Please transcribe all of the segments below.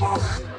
Bye.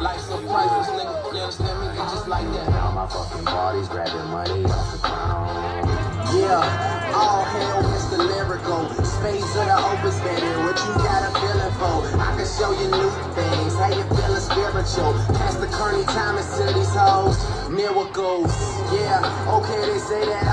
Life surprises, nigga. You understand me? It's just like that. Now my fucking body's grabbing money off the ground. Yeah, all hell Mr. Lyrical. Space of the open standing. What you got a feeling for? I can show you new things. How you feeling spiritual? Pastor Kearney Thomas to these hoes. Miracles. Yeah, okay, they say that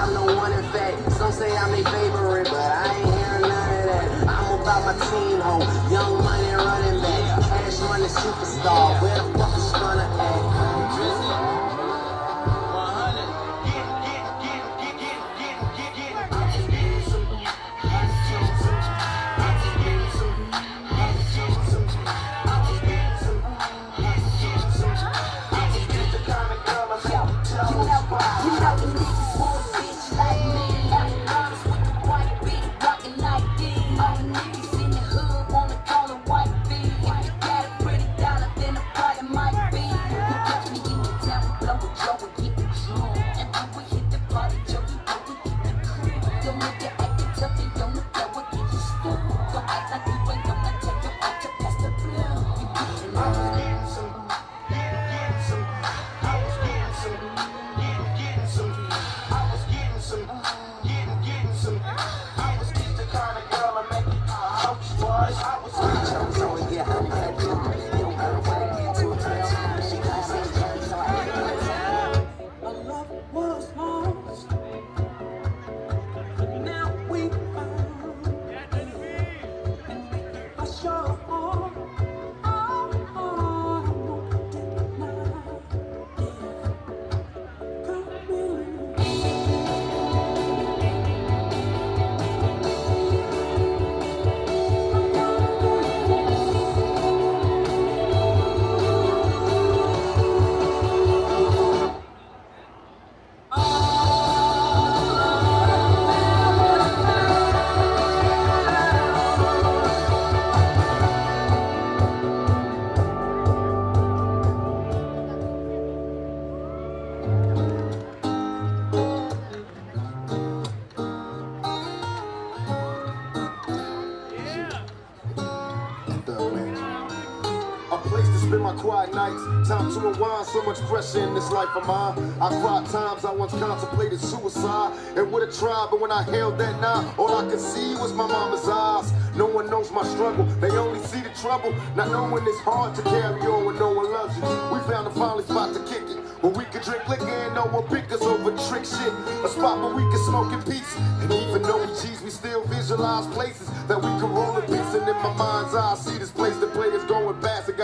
so much pressure in this life of mine. I cried times I once contemplated suicide and would have tried, but when I held that knife, all I could see was my mama's eyes. No one knows my struggle, they only see the trouble. Not knowing it's hard to carry on when no one loves you. We found a finally spot to kick it. Where we could drink liquor and no one pick us over trick shit. A spot where we can smoke in peace. And even though we cheese, we still visualize places that we could roll in peace. And in my mind's eye, I see this place the players. It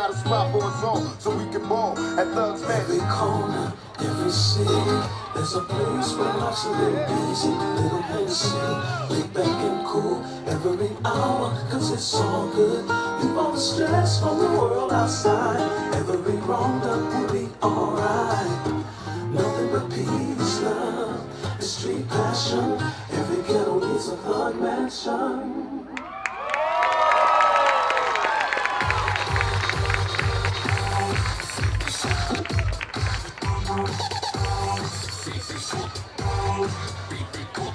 got a spot for us all so we can ball at Thugs Man. Every corner, every city, there's a place where life's a little busy. Little Hennessy, lay back and cool every hour, cause it's all good. Leave all the stress from the world outside. Every wrong done will be alright. Nothing but peace, love, the street passion. Every ghetto needs a thug mansion. Beep, beep, cool.